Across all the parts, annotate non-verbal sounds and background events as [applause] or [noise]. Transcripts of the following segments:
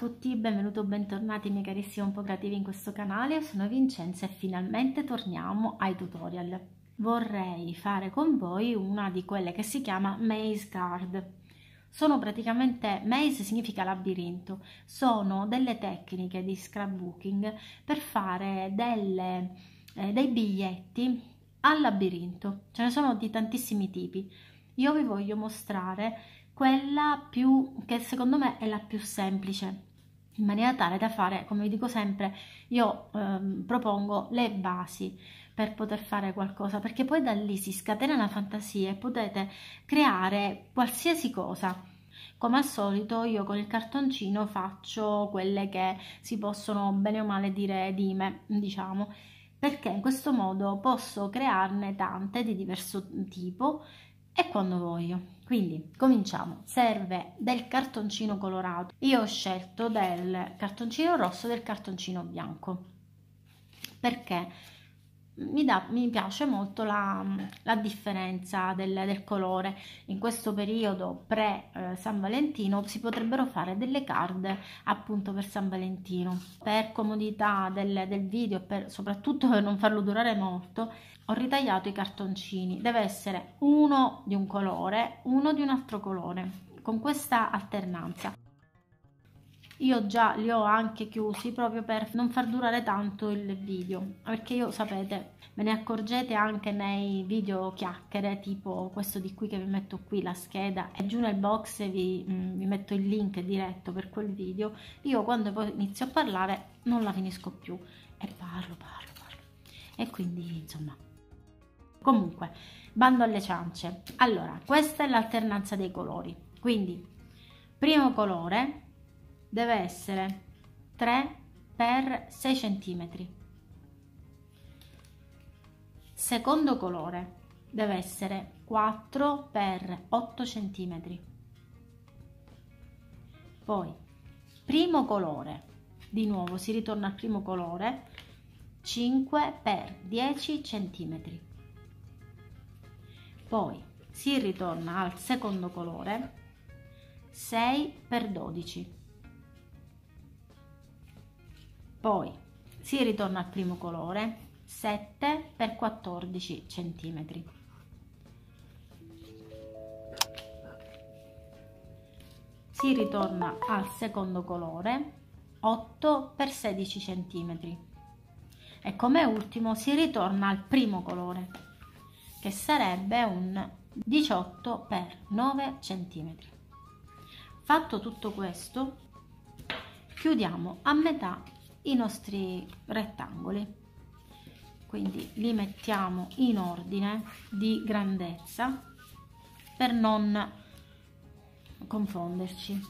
tutti, benvenuti o bentornati miei carissimi un po' creativi in questo canale, sono Vincenza e finalmente torniamo ai tutorial. Vorrei fare con voi una di quelle che si chiama Maze Card. Sono praticamente, maze significa labirinto, sono delle tecniche di scrapbooking per fare delle, eh, dei biglietti al labirinto, ce ne sono di tantissimi tipi. Io vi voglio mostrare quella più che secondo me è la più semplice in maniera tale da fare, come vi dico sempre, io ehm, propongo le basi per poter fare qualcosa, perché poi da lì si scatena la fantasia e potete creare qualsiasi cosa. Come al solito io con il cartoncino faccio quelle che si possono bene o male dire dime, diciamo, perché in questo modo posso crearne tante di diverso tipo e quando voglio. Quindi cominciamo. Serve del cartoncino colorato. Io ho scelto del cartoncino rosso e del cartoncino bianco perché mi, da, mi piace molto la, la differenza del, del, colore. In questo periodo pre eh, San Valentino si potrebbero fare delle card appunto per San Valentino. Per comodità del, del video, per, soprattutto per non farlo durare molto, ho ritagliato i cartoncini. Deve essere uno di un colore uno di un altro colore con questa alternanza. Io già li ho anche chiusi proprio per non far durare tanto il video perché io sapete me ne accorgete anche nei video chiacchiere tipo questo di qui che vi metto qui la scheda e giù nel box vi, mm, vi metto il link diretto per quel video. Io quando poi inizio a parlare non la finisco più. E parlo parlo parlo. E quindi insomma Comunque, bando alle ciance. Allora, questa è l'alternanza dei colori. Quindi, primo colore deve essere 3 per 6 cm. Secondo colore deve essere 4 per 8 cm. Poi, primo colore, di nuovo si ritorna al primo colore, 5 per 10 cm poi si ritorna al secondo colore 6 x 12 poi si ritorna al primo colore 7 x 14 cm si ritorna al secondo colore 8 x 16 cm e come ultimo si ritorna al primo colore che sarebbe un 18 per 9 cm. Fatto tutto questo, chiudiamo a metà i nostri rettangoli. Quindi li mettiamo in ordine di grandezza per non confonderci.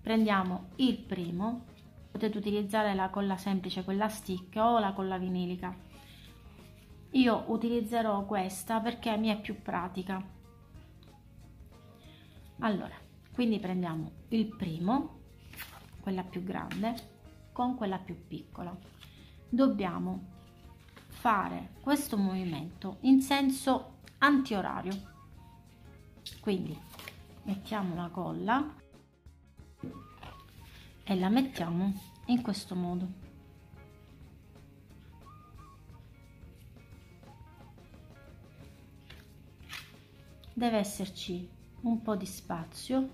Prendiamo il primo, potete utilizzare la colla semplice, quella stick o la colla vinilica io utilizzerò questa perché mi è più pratica. Allora quindi prendiamo il primo quella più grande con quella più piccola. Dobbiamo fare questo movimento in senso antiorario. Quindi mettiamo la colla e la mettiamo in questo modo deve esserci un po' di spazio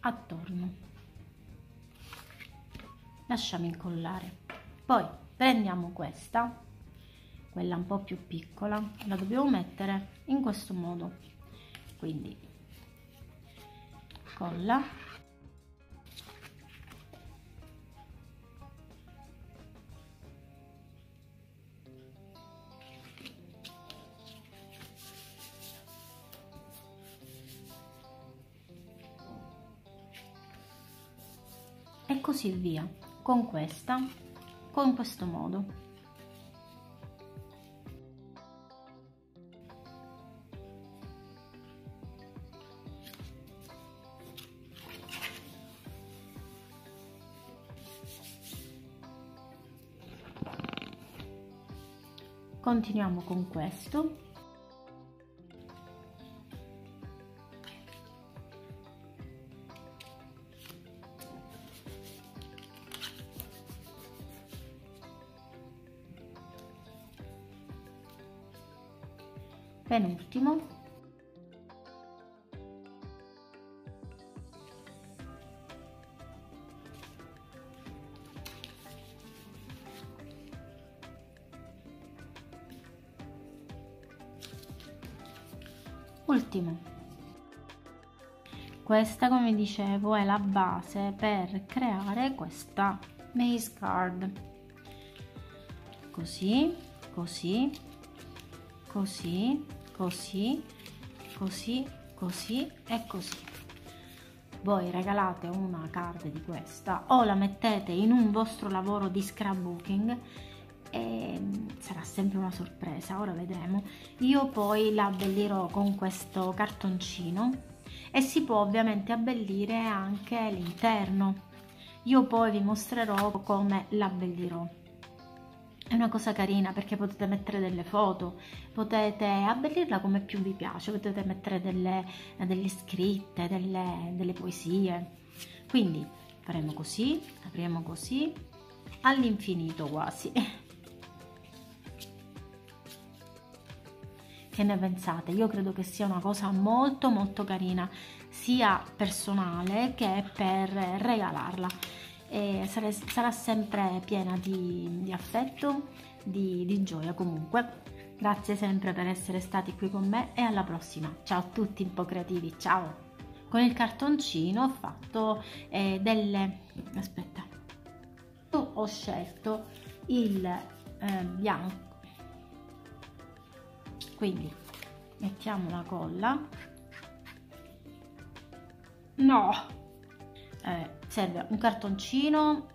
attorno. Lasciamo incollare. Poi prendiamo questa quella un po' più piccola la dobbiamo mettere in questo modo. Quindi colla e così via con questa con questo modo. Continuiamo con questo penultimo. Ultimo. Questa come dicevo è la base per creare questa maze card. Così così così così così così e così voi regalate una card di questa o la mettete in un vostro lavoro di scrapbooking e sarà sempre una sorpresa, ora vedremo. Io poi la abbellirò con questo cartoncino e si può ovviamente abbellire anche l'interno. Io poi vi mostrerò come l'abbellirò. È una cosa carina perché potete mettere delle foto, potete abbellirla come più vi piace, potete mettere delle, delle scritte, delle, delle poesie. Quindi faremo così, apriamo così, all'infinito quasi. [laughs] Che ne pensate? Io credo che sia una cosa molto molto carina, sia personale che per regalarla. E sarà, sempre piena di, di affetto, di, di gioia comunque. Grazie sempre per essere stati qui con me e alla prossima. Ciao a tutti un po' creativi, ciao! Con il cartoncino ho fatto eh, delle... aspetta, ho scelto il eh, bianco quindi mettiamo la colla no eh, serve un cartoncino